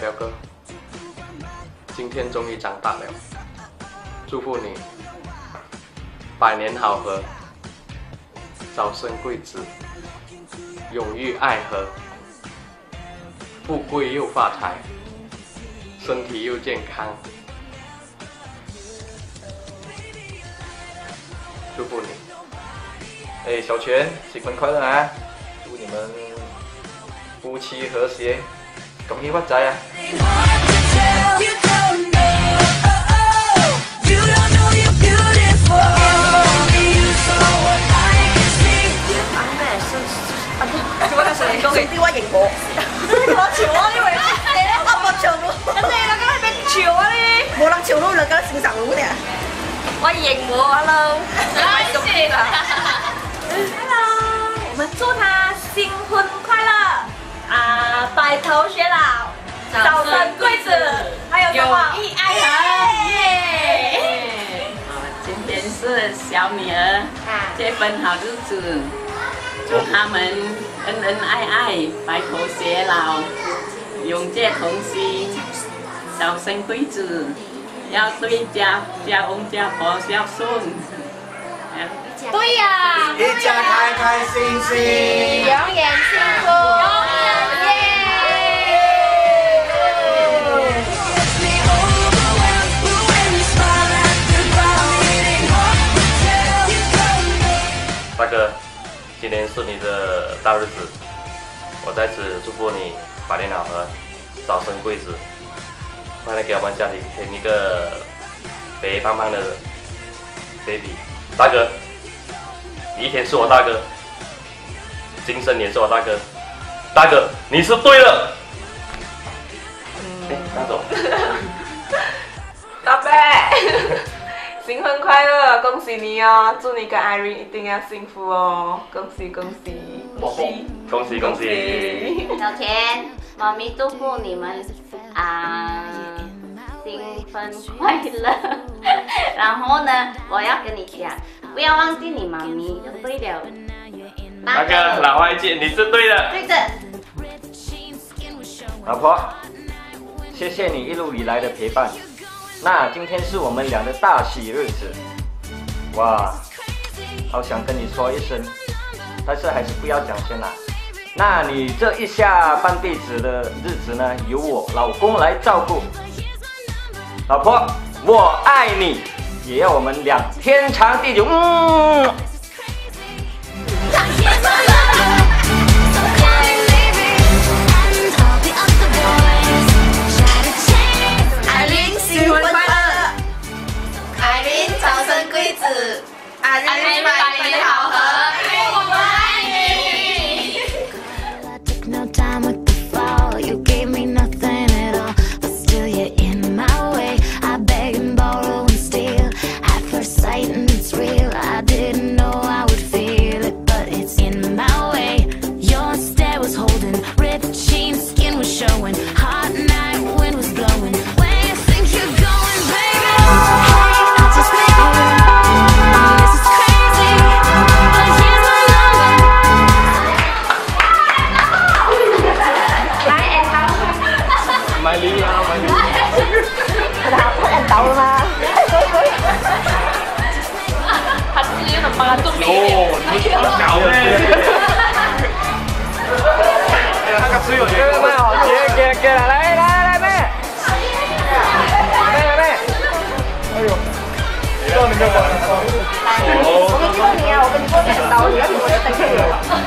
表哥，今天终于长大了，祝福你百年好合，早生贵子，永浴爱河，富贵又发财，身体又健康，祝福你！哎，小泉，新婚快乐啊！祝你们夫妻和谐。咁啲屈仔啊！贵子，还有友谊爱人，耶！今天是小女儿结婚好日子，祝他们恩恩爱爱，白头偕老，永结同心，早生贵子，要对家家翁家婆孝顺。对呀，一家开开心心，永远幸福。今天是你的大日子，我在此祝福你百年好合，早生贵子，快来给我们家里添一个肥胖胖的 baby。大哥，你一天是我大哥，今生也是我大哥。大哥，你是对的。新婚快乐，恭喜你哦！祝你跟 Irene 一定要幸福哦！恭喜恭喜，恭喜恭喜！小田，妈咪祝福你们啊，新婚快乐！然后呢，我要跟你讲，不要忘记你妈咪，对了。大哥，老外姐，你是对的。对的。老婆，谢谢你一路以来的陪伴。那今天是我们俩的大喜日子，哇，好想跟你说一声，但是还是不要讲先啦。那你这一下半辈子的日子呢，由我老公来照顾。老婆，我爱你，也要我们俩天长地久。嗯。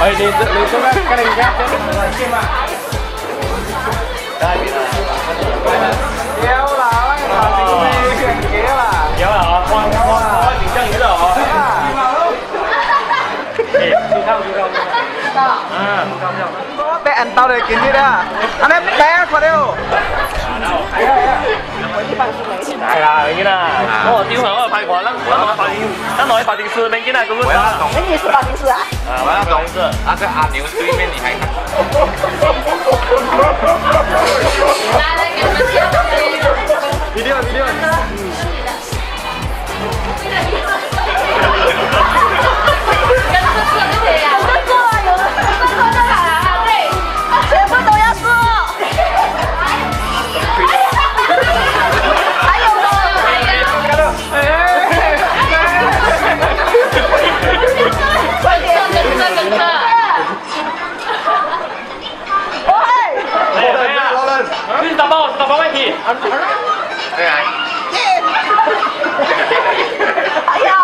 Mày đi dựng lên xuống các anh gác đấy. Kim ạ. Đây. Kéo là anh ờ. là gì? Kéo là. Kéo là con con con chính chân thế rồi. Đi vào luôn. À, không không. Bé ăn tao đây kiến gì đó. Anh à? em bé còn à, đâu. đâu? 来啦，兄弟啦！哦，丢人！我拍狂，那那发型，那哪位发型师领进来是不那发师啊！啊，我那个阿牛对面你还？来 来，给我们哎呀！耶！哎呀！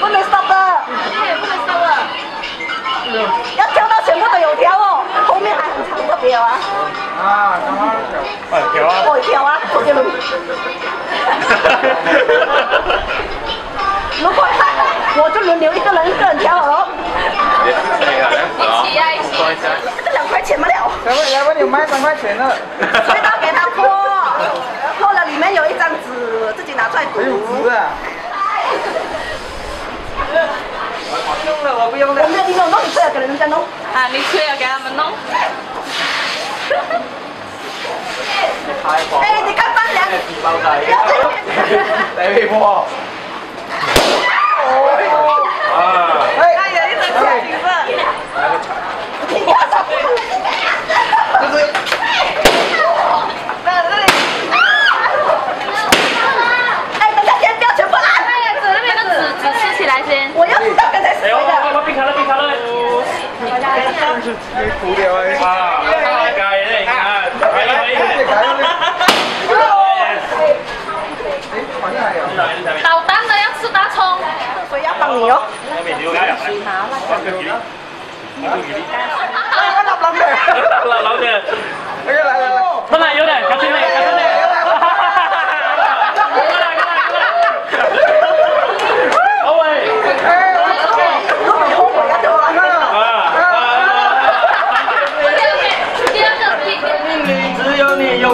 不能 stop 耶！不能 stop 啊！要跳到全部都有挑哦，后面还很长的条啊！啊，干嘛跳？哎，跳啊！哦，跳啊！哈哈哈如果他，我就轮流一个人一个人跳哦。也是这样，来啊！两块钱，这两块钱不了。两块钱了？一刀给他过。这样子，自己拿出来读。不 用了，我不用了。我没有地方弄，你出来给人家弄。啊，你出来给他们弄。哎，你干饭了？不，太 哎，哎，你太肥了。是被涂掉哎。啊，大概嘞，啊，来来来。đầu tám đây ăn súp đá xong rồi ăn bằng nhiều nó đọc lắm nè nó đọc lắm nè nó này vô nè cá xin này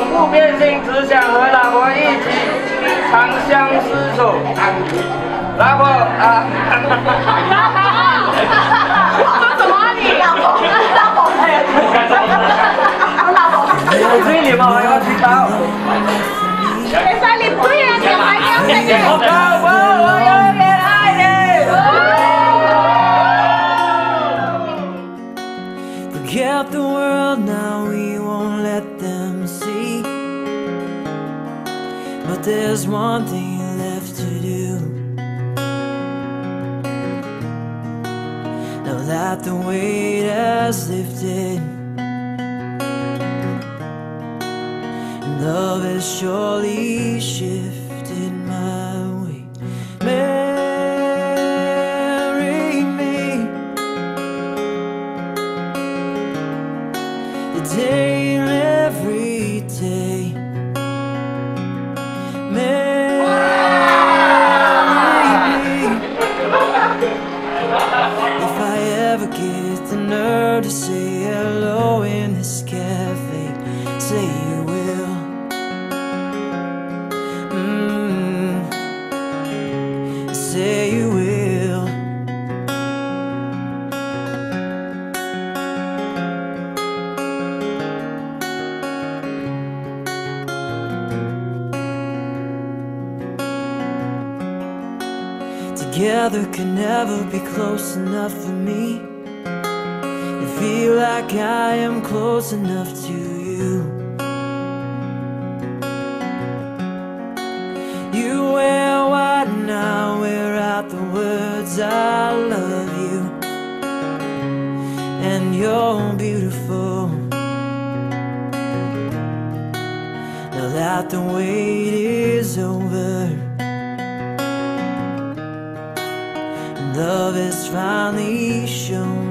不变心，只想和老婆一起长相厮守。老婆啊！我说什么啊你？老婆，老婆，哎老婆，我追你吗？我要追到。你 that the weight has lifted. And love has surely shifted. say you will Together can never be close enough for me To feel like I am close enough to you I love you And you're beautiful Now that the wait is over And love is finally shown